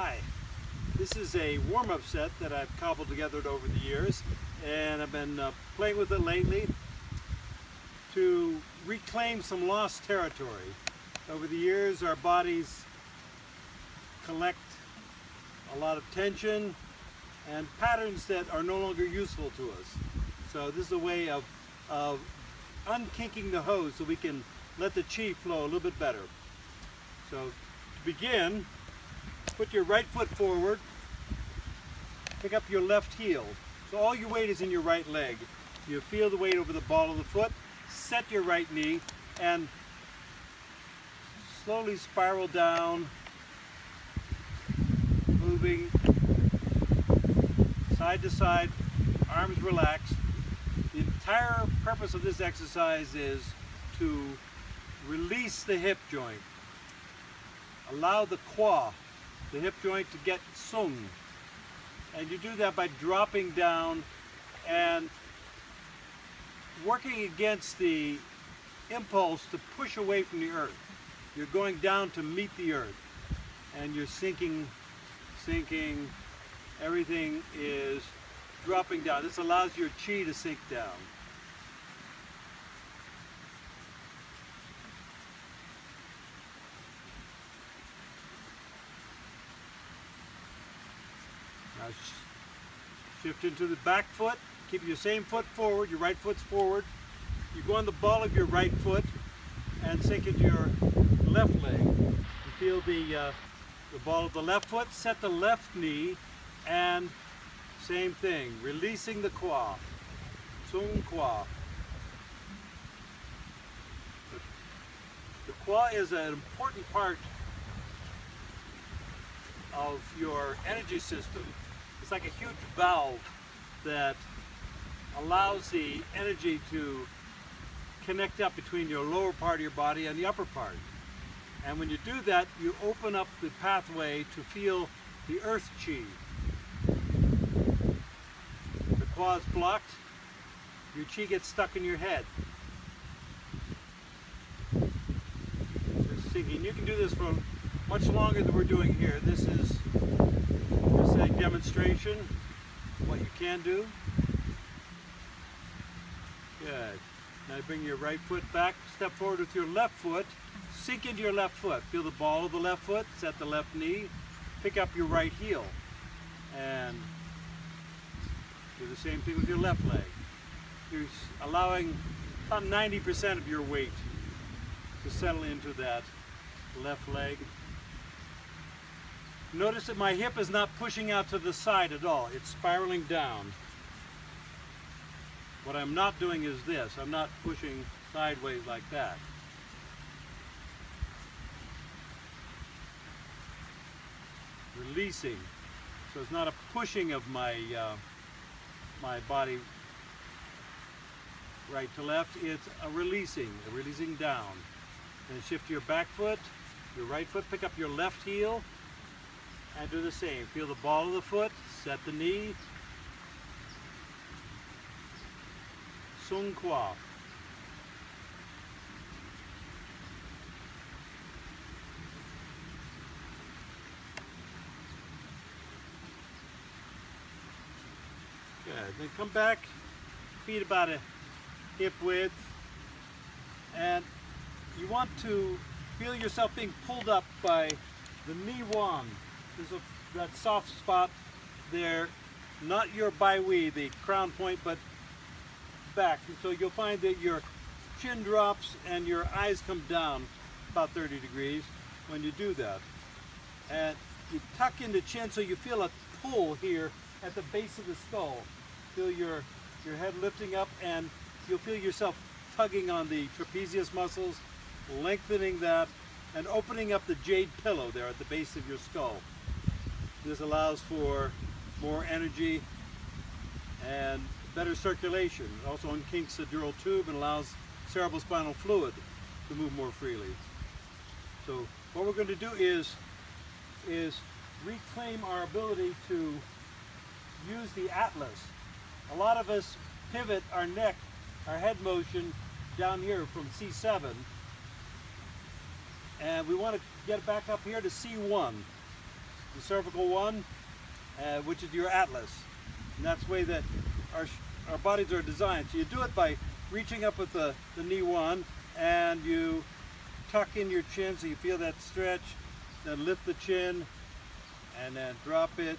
Hi, this is a warm-up set that I've cobbled together over the years and I've been uh, playing with it lately to reclaim some lost territory. Over the years our bodies collect a lot of tension and patterns that are no longer useful to us. So this is a way of, of unkinking the hose so we can let the chi flow a little bit better. So to begin, put your right foot forward, pick up your left heel. So all your weight is in your right leg. You feel the weight over the ball of the foot, set your right knee, and slowly spiral down, moving side to side, arms relaxed. The entire purpose of this exercise is to release the hip joint. Allow the qua the hip joint to get sung. And you do that by dropping down and working against the impulse to push away from the earth. You're going down to meet the earth and you're sinking, sinking, everything is dropping down. This allows your chi to sink down. Shift into the back foot. Keep your same foot forward. Your right foot's forward. You go on the ball of your right foot and sink into your left leg. You feel the, uh, the ball of the left foot. Set the left knee and same thing. Releasing the qua. Sung qua. The qua is an important part of your energy system. It's like a huge valve that allows the energy to connect up between your lower part of your body and the upper part. And when you do that, you open up the pathway to feel the earth chi. The qua is blocked, your chi gets stuck in your head. You can do this for much longer than we're doing here. This is just a demonstration what you can do. Good. Now bring your right foot back, step forward with your left foot, sink into your left foot. Feel the ball of the left foot, set the left knee, pick up your right heel, and do the same thing with your left leg. You're allowing about 90% of your weight to settle into that left leg. Notice that my hip is not pushing out to the side at all. It's spiraling down. What I'm not doing is this. I'm not pushing sideways like that. Releasing. So it's not a pushing of my uh, my body right to left. It's a releasing, a releasing down. Then shift your back foot, your right foot, pick up your left heel, and do the same. Feel the ball of the foot, set the knee. Sung Qua. Good. Then come back, feet about a hip width, and you want to feel yourself being pulled up by the ni wan. There's a, that soft spot there, not your bai hui, the crown point, but back. And so you'll find that your chin drops and your eyes come down about 30 degrees when you do that. And you tuck in the chin so you feel a pull here at the base of the skull. Feel your, your head lifting up and you'll feel yourself tugging on the trapezius muscles, lengthening that, and opening up the jade pillow there at the base of your skull. This allows for more energy and better circulation. It also unkinks the dural tube and allows cerebral spinal fluid to move more freely. So what we're going to do is, is reclaim our ability to use the atlas. A lot of us pivot our neck, our head motion down here from C7 and we want to get back up here to C1. The cervical one, uh, which is your atlas. And that's the way that our, our bodies are designed. So you do it by reaching up with the, the ni wan and you tuck in your chin so you feel that stretch, then lift the chin and then drop it.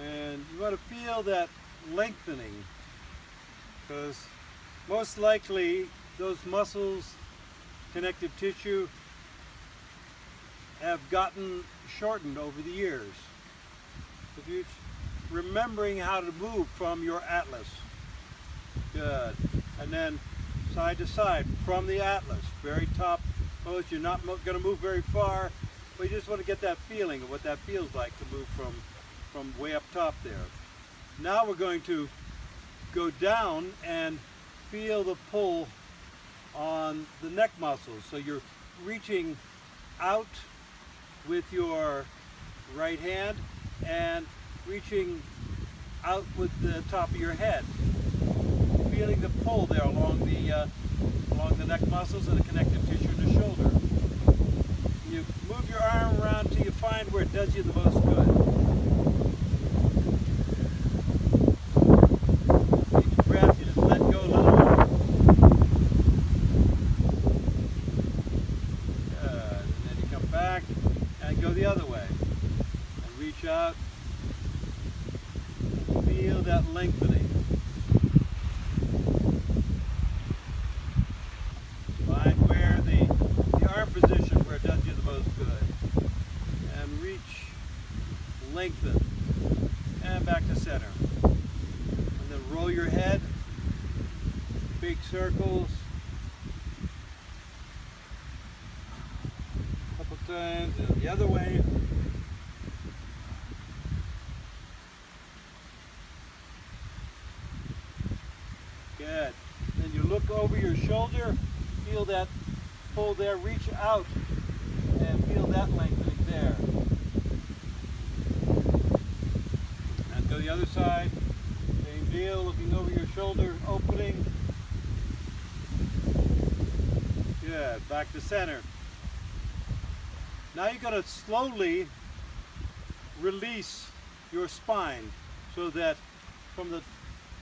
And you want to feel that lengthening because most likely those muscles, connective tissue, have gotten shortened over the years. If you remembering how to move from your atlas, good, and then side to side from the atlas, very top post. You're not going to move very far, but you just want to get that feeling of what that feels like to move from from way up top there. Now we're going to go down and feel the pull on the neck muscles. So you're reaching out with your right hand and reaching out with the top of your head. Feeling the pull there along the uh, along the neck muscles and the connective tissue in the shoulder. You move your arm around till you find where it does you the most good. Each breath, you just let go a little more. Good. And then you come back and go the other way. And reach out. Feel that lengthening. Find where the, the arm position where it does you the most good. And reach, lengthen, and back to center. And then roll your head, big circles. Couple times, and the other way. Good. Then you look over your shoulder, feel that pull there, reach out and feel that lengthening there. And go the other side, same deal, looking over your shoulder, opening. Good, back to center. Now you're going to slowly release your spine so that from the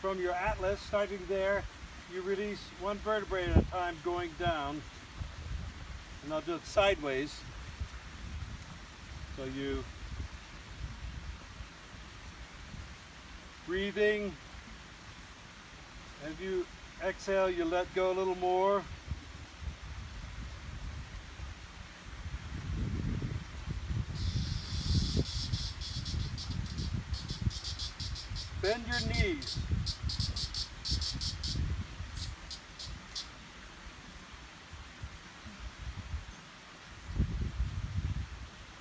from your atlas, starting there, you release one vertebrae at a time going down. And I'll do it sideways. So you breathing. As you exhale, you let go a little more. Bend your knees.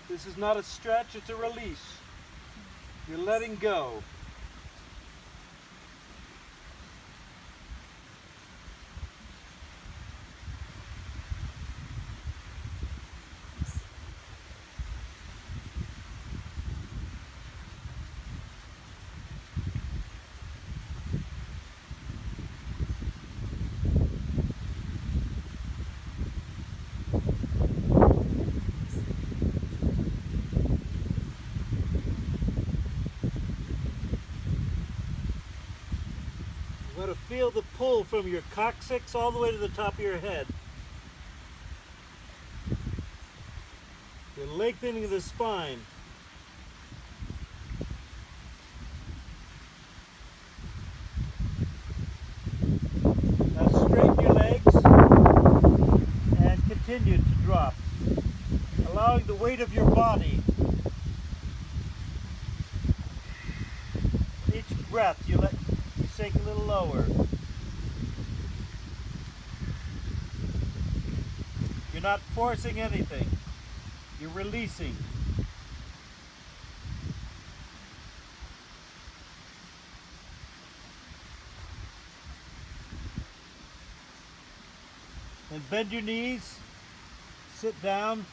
This is not a stretch, it's a release. You're letting go. To feel the pull from your coccyx all the way to the top of your head. You're lengthening the spine. Now straighten your legs and continue to drop, allowing the weight of your body. Each breath you let sink a little lower. You're not forcing anything. You're releasing. And bend your knees, sit down,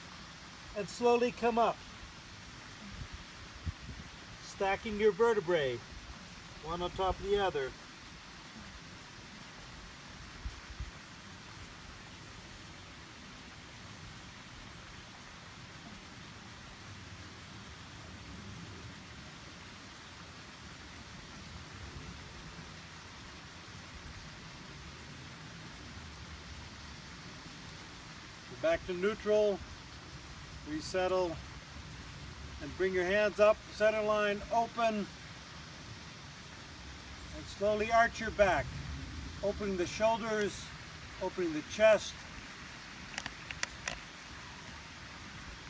and slowly come up. Stacking your vertebrae, one on top of the other. back to neutral, resettle, and bring your hands up, center line open, slowly arch your back, opening the shoulders, opening the chest,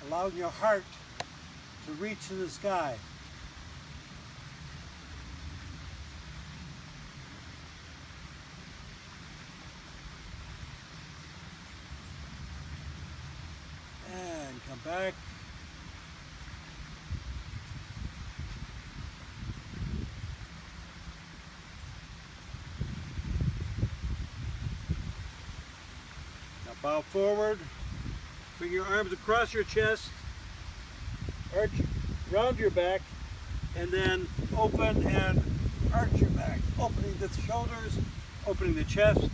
allowing your heart to reach to the sky. And come back. Now bow forward. Bring your arms across your chest. Arch round your back. And then open and arch your back. Opening the shoulders, opening the chest.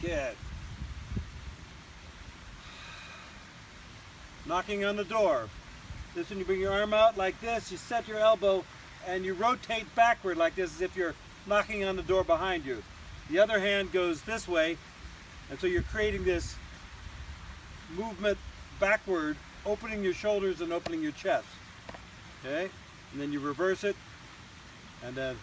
Good. Knocking on the door. This when you bring your arm out like this, you set your elbow and you rotate backward like this as if you're knocking on the door behind you. The other hand goes this way, and so you're creating this movement backward, opening your shoulders and opening your chest. Okay? And then you reverse it, and then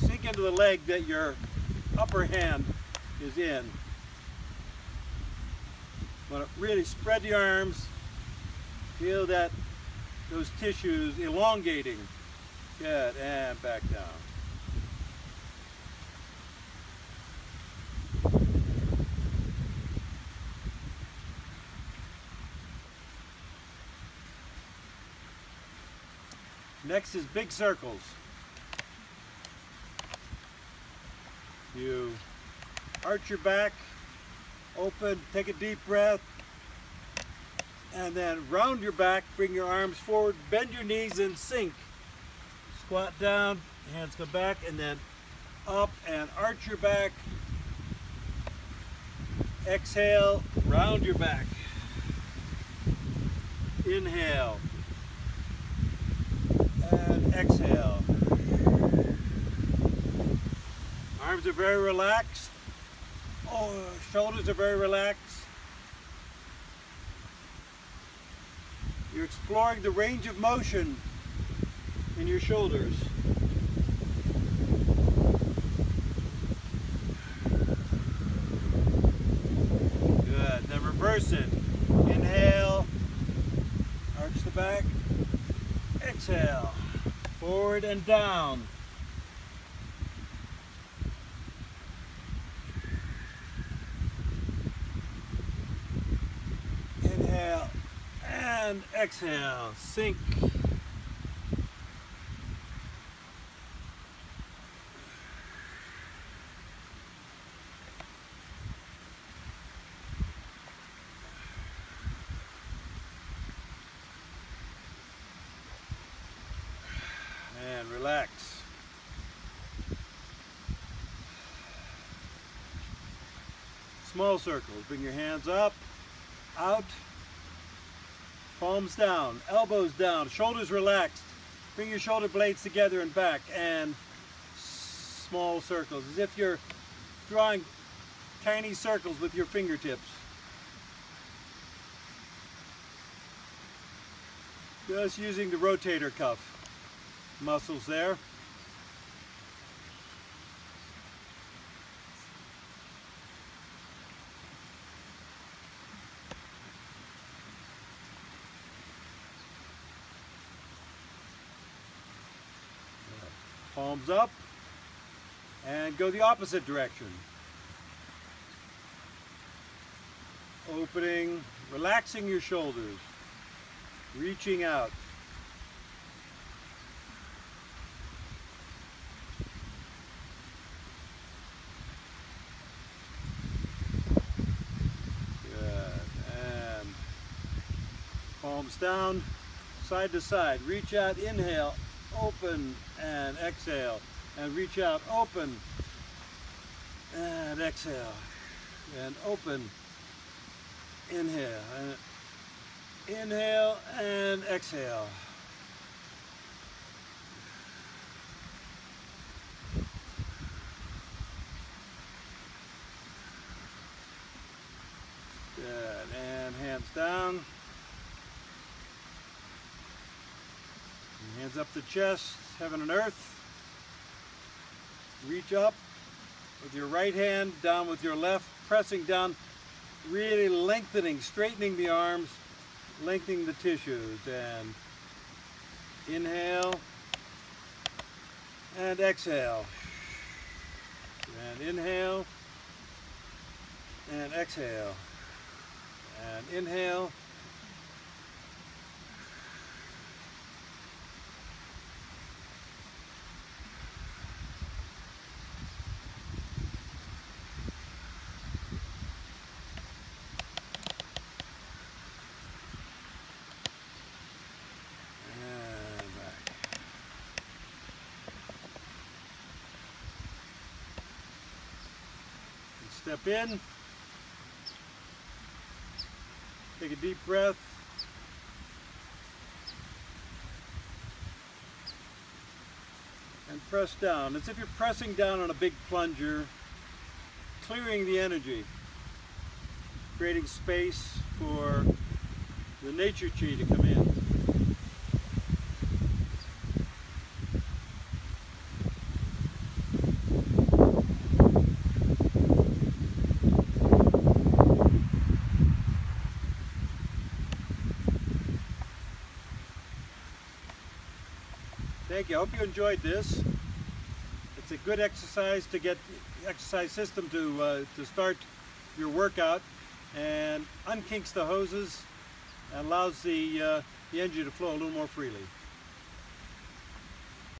sink into the leg that your upper hand is in. To really spread the arms. Feel that those tissues elongating. Good, and back down. Next is big circles. You arch your back, open, take a deep breath, and then round your back, bring your arms forward, bend your knees and sink. Squat down, hands come back, and then up and arch your back. Exhale, round your back. Inhale. And exhale. Arms are very relaxed. Oh, shoulders are very relaxed. You're exploring the range of motion in your shoulders. Good. Then reverse it. Inhale. Arch the back. Exhale. Forward and down. Inhale and exhale. Sink. And relax. Small circles. Bring your hands up, out, palms down, elbows down, shoulders relaxed. Bring your shoulder blades together and back and small circles as if you're drawing tiny circles with your fingertips. Just using the rotator cuff muscles there. palms up, and go the opposite direction. Opening, relaxing your shoulders, reaching out. down, side to side. Reach out, inhale, open, and exhale. And reach out, open, and exhale. And open, inhale. And inhale and exhale. Good. And hands down. And hands up the chest, heaven and earth. Reach up with your right hand, down with your left, pressing down, really lengthening, straightening the arms, lengthening the tissues. And inhale and exhale. And inhale and exhale. And inhale. And back. And step in. Take a deep breath. And press down as if you're pressing down on a big plunger, clearing the energy, creating space for the nature chi to come in. Thank you. I hope you enjoyed this. It's a good exercise to get exercise system to uh, to start your workout and unkinks the hoses and allows the uh, the engine to flow a little more freely.